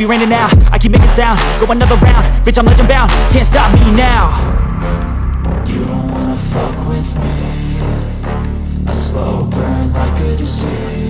be raining now, I keep making sound. Go another round, bitch I'm legend bound. Can't stop me now. You don't wanna fuck with me. A slow burn like a disease